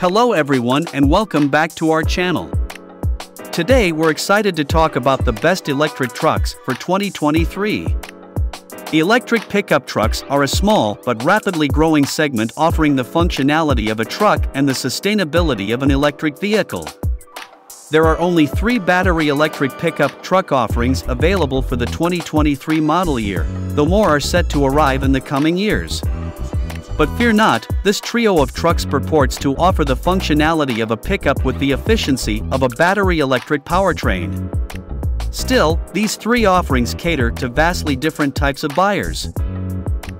Hello everyone and welcome back to our channel. Today we're excited to talk about the best electric trucks for 2023. Electric pickup trucks are a small but rapidly growing segment offering the functionality of a truck and the sustainability of an electric vehicle. There are only three battery electric pickup truck offerings available for the 2023 model year, though more are set to arrive in the coming years. But fear not, this trio of trucks purports to offer the functionality of a pickup with the efficiency of a battery electric powertrain. Still, these three offerings cater to vastly different types of buyers.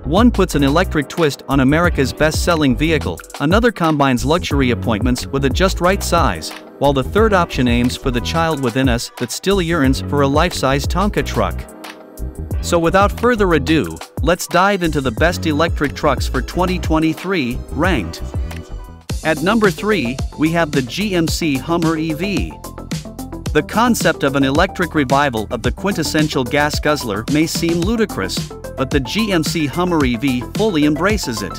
One puts an electric twist on America's best selling vehicle, another combines luxury appointments with a just right size, while the third option aims for the child within us that still yearns for a life size Tonka truck. So without further ado, let's dive into the best electric trucks for 2023, ranked. At number 3, we have the GMC Hummer EV. The concept of an electric revival of the quintessential gas guzzler may seem ludicrous, but the GMC Hummer EV fully embraces it.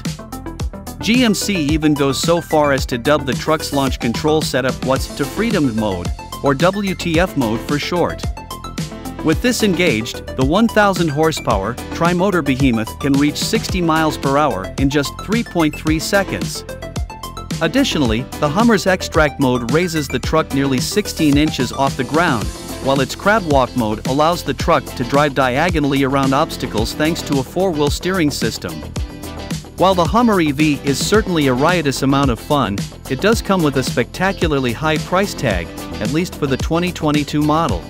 GMC even goes so far as to dub the truck's launch control setup Watts to Freedom Mode, or WTF mode for short. With this engaged, the 1000 horsepower tri-motor behemoth can reach 60 miles per hour in just 3.3 seconds. Additionally, the Hummer's extract mode raises the truck nearly 16 inches off the ground, while its crab walk mode allows the truck to drive diagonally around obstacles thanks to a four-wheel steering system. While the Hummer EV is certainly a riotous amount of fun, it does come with a spectacularly high price tag, at least for the 2022 model.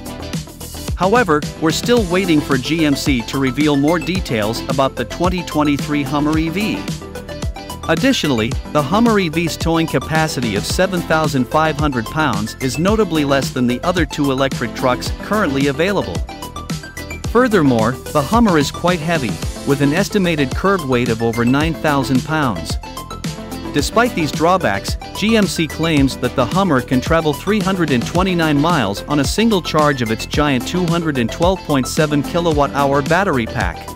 However, we're still waiting for GMC to reveal more details about the 2023 Hummer EV. Additionally, the Hummer EV's towing capacity of 7,500 pounds is notably less than the other two electric trucks currently available. Furthermore, the Hummer is quite heavy, with an estimated curb weight of over 9,000 pounds. Despite these drawbacks, GMC claims that the Hummer can travel 329 miles on a single charge of its giant 212.7 kilowatt-hour battery pack.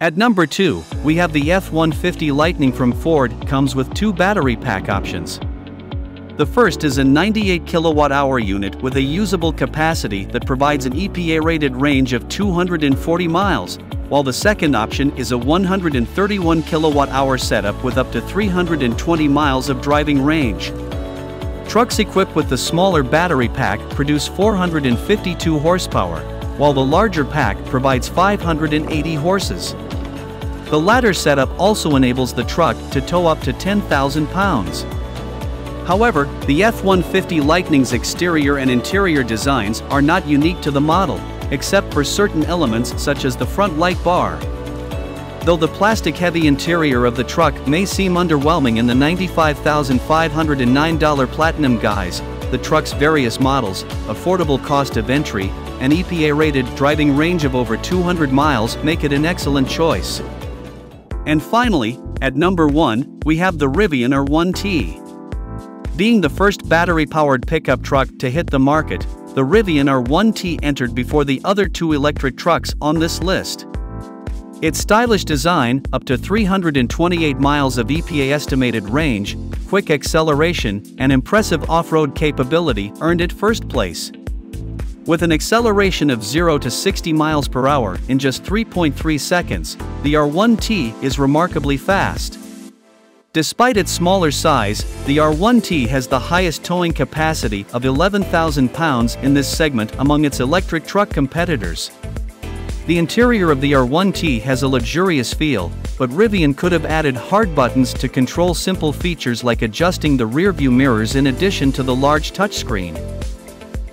At number 2, we have the F-150 Lightning from Ford comes with two battery pack options. The first is a 98 kilowatt-hour unit with a usable capacity that provides an EPA-rated range of 240 miles, while the second option is a 131 kilowatt-hour setup with up to 320 miles of driving range. Trucks equipped with the smaller battery pack produce 452 horsepower, while the larger pack provides 580 horses. The latter setup also enables the truck to tow up to 10,000 pounds. However, the F-150 Lightning's exterior and interior designs are not unique to the model except for certain elements such as the front light bar. Though the plastic-heavy interior of the truck may seem underwhelming in the $95,509 Platinum guise, the truck's various models, affordable cost of entry, and EPA-rated driving range of over 200 miles make it an excellent choice. And finally, at number 1, we have the Rivian R1T. Being the first battery-powered pickup truck to hit the market, the Rivian R1T entered before the other two electric trucks on this list. Its stylish design, up to 328 miles of EPA estimated range, quick acceleration, and impressive off-road capability earned it first place. With an acceleration of 0 to 60 miles per hour in just 3.3 seconds, the R1T is remarkably fast. Despite its smaller size, the R1T has the highest towing capacity of 11,000 pounds in this segment among its electric truck competitors. The interior of the R1T has a luxurious feel, but Rivian could have added hard buttons to control simple features like adjusting the rearview mirrors in addition to the large touchscreen.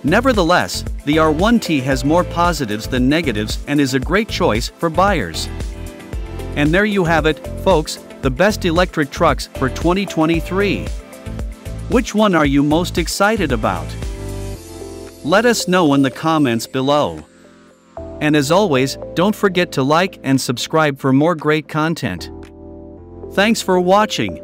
Nevertheless, the R1T has more positives than negatives and is a great choice for buyers. And there you have it, folks, the best electric trucks for 2023. Which one are you most excited about? Let us know in the comments below. And as always, don't forget to like and subscribe for more great content. Thanks for watching.